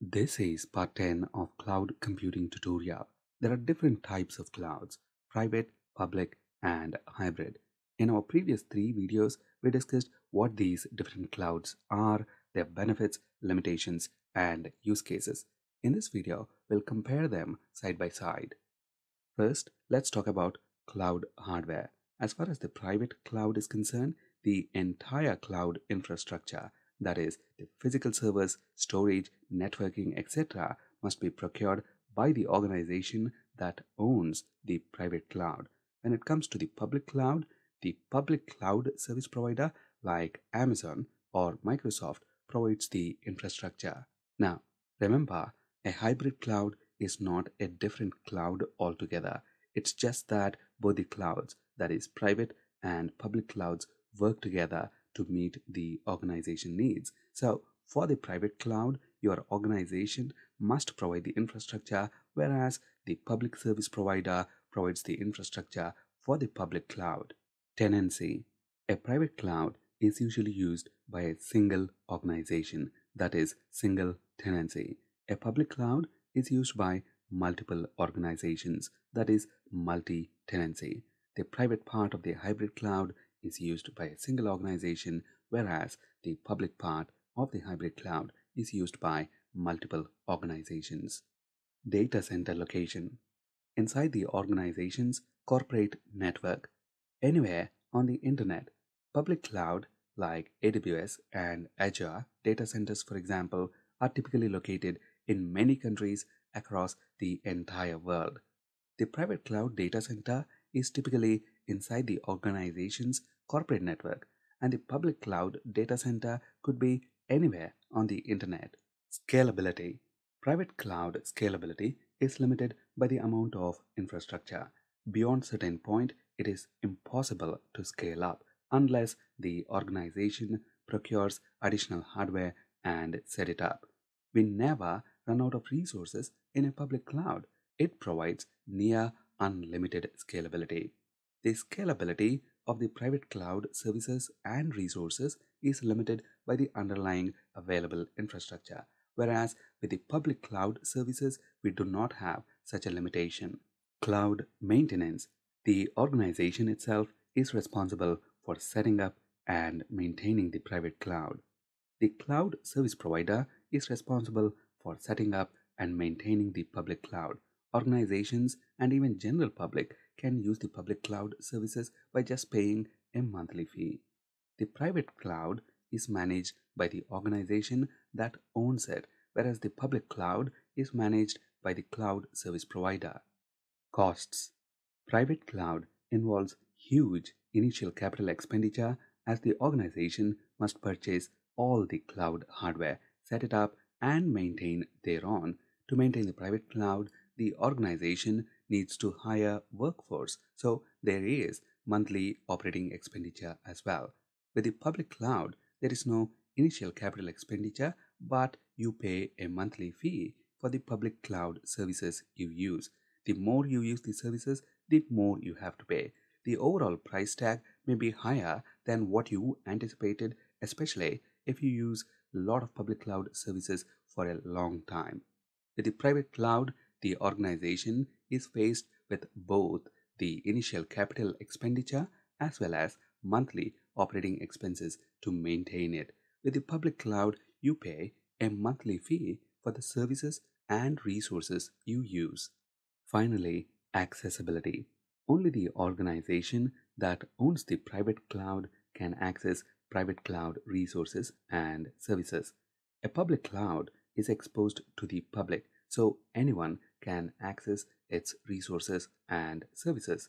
This is part 10 of cloud computing tutorial. There are different types of clouds, private, public, and hybrid. In our previous three videos, we discussed what these different clouds are, their benefits, limitations, and use cases. In this video, we'll compare them side by side. First, let's talk about cloud hardware. As far as the private cloud is concerned, the entire cloud infrastructure that is, the physical servers, storage, networking, etc., must be procured by the organization that owns the private cloud. When it comes to the public cloud, the public cloud service provider like Amazon or Microsoft provides the infrastructure. Now, remember, a hybrid cloud is not a different cloud altogether. It's just that both the clouds, that is, private and public clouds, work together to meet the organization needs. So, for the private cloud, your organization must provide the infrastructure, whereas the public service provider provides the infrastructure for the public cloud. Tenancy A private cloud is usually used by a single organization, that is, single tenancy. A public cloud is used by multiple organizations, that is, multi tenancy. The private part of the hybrid cloud is used by a single organization, whereas the public part of the hybrid cloud is used by multiple organizations. Data center location. Inside the organization's corporate network, anywhere on the internet, public cloud like AWS and Azure data centers, for example, are typically located in many countries across the entire world. The private cloud data center is typically inside the organization's corporate network, and the public cloud data center could be anywhere on the internet. Scalability Private cloud scalability is limited by the amount of infrastructure. Beyond certain point, it is impossible to scale up unless the organization procures additional hardware and set it up. We never run out of resources in a public cloud. It provides near unlimited scalability. The scalability of the private cloud services and resources is limited by the underlying available infrastructure, whereas with the public cloud services, we do not have such a limitation. Cloud maintenance. The organization itself is responsible for setting up and maintaining the private cloud. The cloud service provider is responsible for setting up and maintaining the public cloud. Organizations and even general public can use the public cloud services by just paying a monthly fee. The private cloud is managed by the organization that owns it, whereas the public cloud is managed by the cloud service provider. Costs Private cloud involves huge initial capital expenditure as the organization must purchase all the cloud hardware, set it up, and maintain thereon. To maintain the private cloud, the organization needs to hire workforce, so there is monthly operating expenditure as well. With the public cloud, there is no initial capital expenditure, but you pay a monthly fee for the public cloud services you use. The more you use the services, the more you have to pay. The overall price tag may be higher than what you anticipated, especially if you use a lot of public cloud services for a long time. With the private cloud, the organization is faced with both the initial capital expenditure as well as monthly operating expenses to maintain it. With the public cloud, you pay a monthly fee for the services and resources you use. Finally, accessibility. Only the organization that owns the private cloud can access private cloud resources and services. A public cloud is exposed to the public, so anyone can access its resources and services.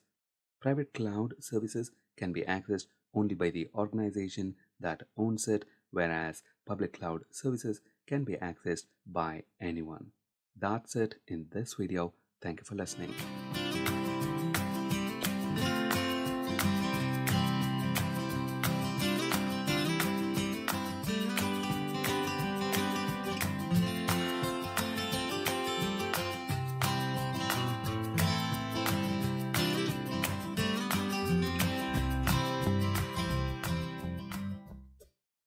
Private cloud services can be accessed only by the organization that owns it, whereas public cloud services can be accessed by anyone. That's it in this video. Thank you for listening.